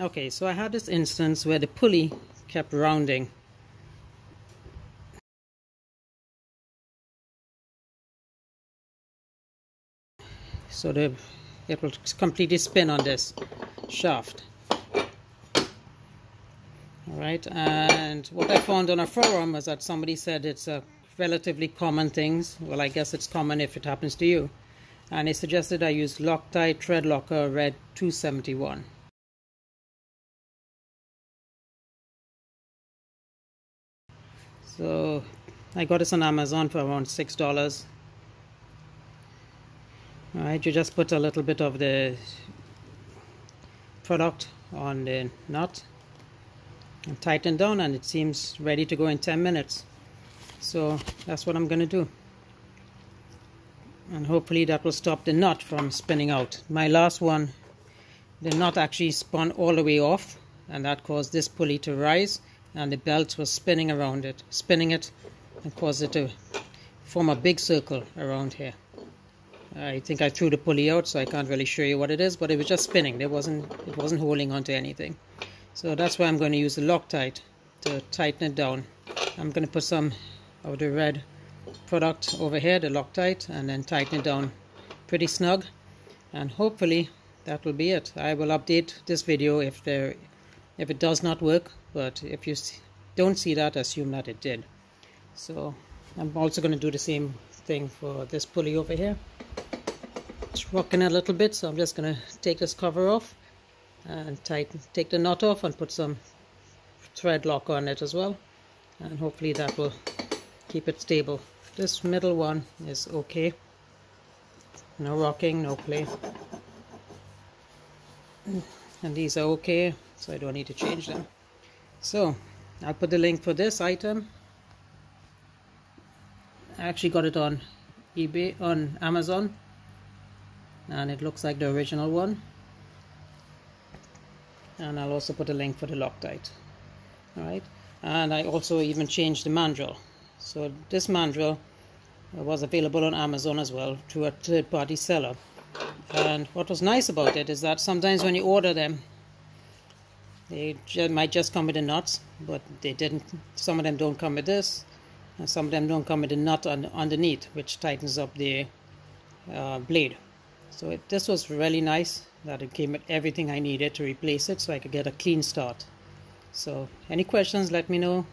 Okay, so I had this instance where the pulley kept rounding. So the it will completely spin on this shaft. Alright, and what I found on a forum was that somebody said it's a relatively common thing. Well, I guess it's common if it happens to you. And they suggested I use Loctite Thread Locker Red 271. So I got this on Amazon for around six dollars. Alright, you just put a little bit of the product on the nut and tighten down and it seems ready to go in 10 minutes. So that's what I'm going to do. And hopefully that will stop the nut from spinning out. My last one, the nut actually spun all the way off and that caused this pulley to rise and the belt was spinning around it, spinning it and caused it to form a big circle around here. I think I threw the pulley out so I can't really show you what it is but it was just spinning. There wasn't it wasn't holding onto anything. So that's why I'm going to use the Loctite to tighten it down. I'm going to put some of the red product over here the Loctite and then tighten it down pretty snug. And hopefully that will be it. I will update this video if there if it does not work but if you don't see that assume that it did. So I'm also going to do the same thing for this pulley over here. It's rocking a little bit so I'm just going to take this cover off and tighten take the knot off and put some thread lock on it as well. And hopefully that will keep it stable. This middle one is okay. No rocking no play. And these are okay so I don't need to change them. So I'll put the link for this item. I actually got it on eBay on Amazon and it looks like the original one. And I'll also put a link for the Loctite. Alright and I also even changed the mandrel. So this mandrel was available on Amazon as well through a third-party seller. And what was nice about it is that sometimes when you order them they might just come with a nuts but they didn't some of them don't come with this and some of them don't come with a nut on, underneath which tightens up the uh, blade. So it, this was really nice that it came with everything I needed to replace it so I could get a clean start. So any questions let me know